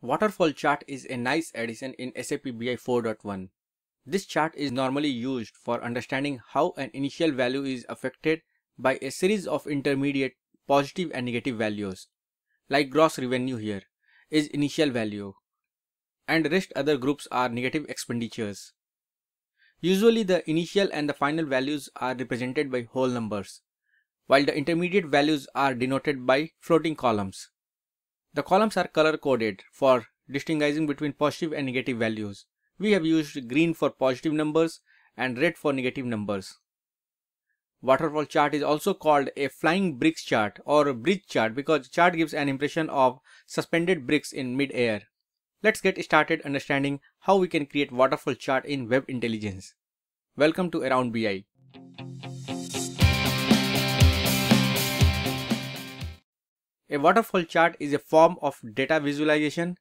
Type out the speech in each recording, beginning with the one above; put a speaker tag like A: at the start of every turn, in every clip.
A: Waterfall chart is a nice addition in SAP BI 4.1. This chart is normally used for understanding how an initial value is affected by a series of intermediate positive and negative values. Like gross revenue here is initial value and rest other groups are negative expenditures. Usually the initial and the final values are represented by whole numbers, while the intermediate values are denoted by floating columns. The columns are color coded for distinguishing between positive and negative values. We have used green for positive numbers and red for negative numbers. Waterfall chart is also called a flying bricks chart or bridge chart because the chart gives an impression of suspended bricks in mid-air. Let's get started understanding how we can create waterfall chart in Web Intelligence. Welcome to Around BI. A waterfall chart is a form of data visualization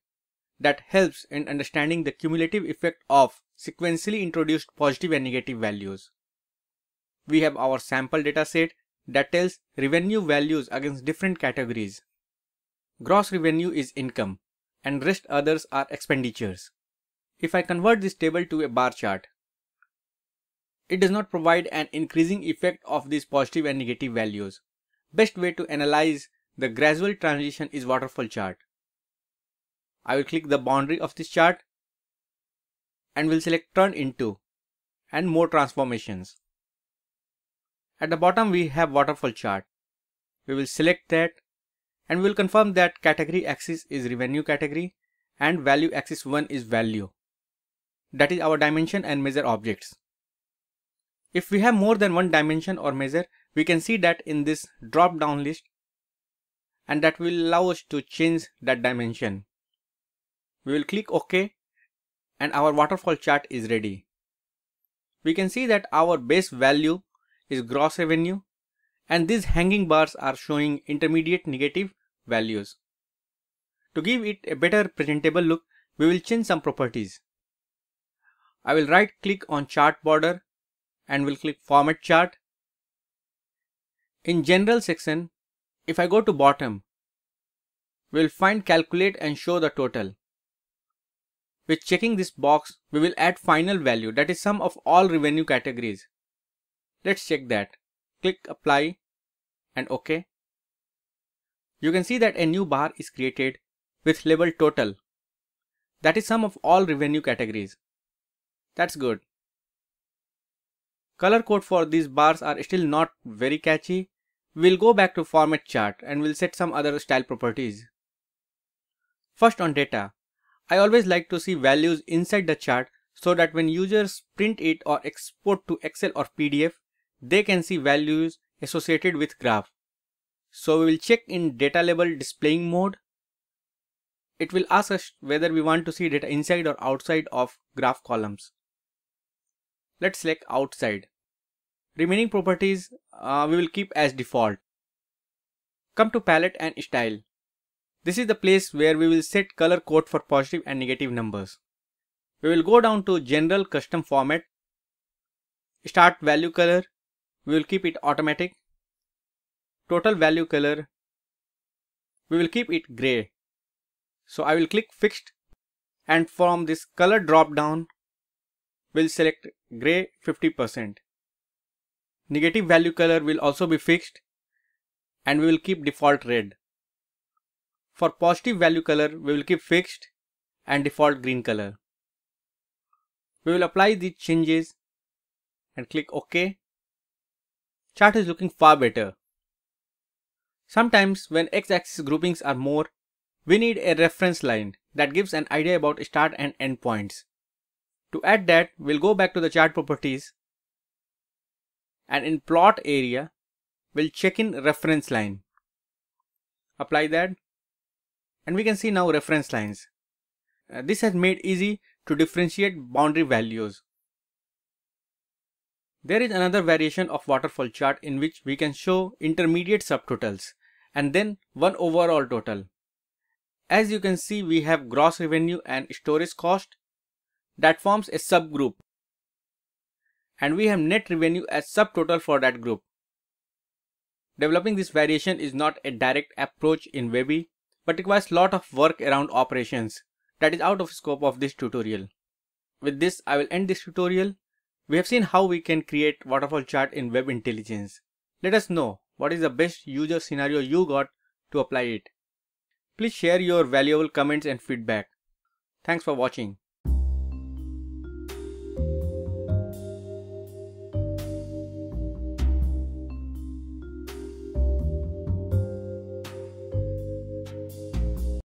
A: that helps in understanding the cumulative effect of sequentially introduced positive and negative values. We have our sample data set that tells revenue values against different categories. Gross revenue is income and rest others are expenditures. If I convert this table to a bar chart, it does not provide an increasing effect of these positive and negative values. Best way to analyze the gradual transition is waterfall chart. I will click the boundary of this chart and will select turn into and more transformations. At the bottom we have waterfall chart. We will select that and we will confirm that category axis is revenue category and value axis 1 is value. That is our dimension and measure objects. If we have more than one dimension or measure, we can see that in this drop down list and that will allow us to change that dimension. We will click OK and our waterfall chart is ready. We can see that our base value is gross revenue and these hanging bars are showing intermediate negative values. To give it a better presentable look, we will change some properties. I will right click on chart border and will click format chart. In general section, if I go to bottom, we will find calculate and show the total. With checking this box, we will add final value that is sum of all revenue categories. Let's check that. Click apply and OK. You can see that a new bar is created with label total. That is sum of all revenue categories. That's good. Color code for these bars are still not very catchy We'll go back to format chart and we'll set some other style properties. First on data, I always like to see values inside the chart so that when users print it or export to Excel or PDF, they can see values associated with graph. So we will check in data label displaying mode. It will ask us whether we want to see data inside or outside of graph columns. Let's select outside. Remaining properties uh, we will keep as default. Come to palette and style. This is the place where we will set color code for positive and negative numbers. We will go down to general custom format. Start value color. We will keep it automatic. Total value color. We will keep it gray. So I will click fixed and from this color drop down we'll select gray 50%. Negative value color will also be fixed and we will keep default red. For positive value color, we will keep fixed and default green color. We will apply these changes and click OK. Chart is looking far better. Sometimes when x-axis groupings are more, we need a reference line that gives an idea about start and end points. To add that, we'll go back to the chart properties and in plot area we'll check in reference line. Apply that. And we can see now reference lines. Uh, this has made easy to differentiate boundary values. There is another variation of waterfall chart in which we can show intermediate subtotals and then one overall total. As you can see we have gross revenue and storage cost that forms a subgroup and we have net revenue as subtotal for that group. Developing this variation is not a direct approach in Webi, but requires lot of work around operations. that is out of scope of this tutorial. With this, I will end this tutorial. We have seen how we can create waterfall chart in Web Intelligence. Let us know what is the best user scenario you got to apply it. Please share your valuable comments and feedback. Thanks for watching.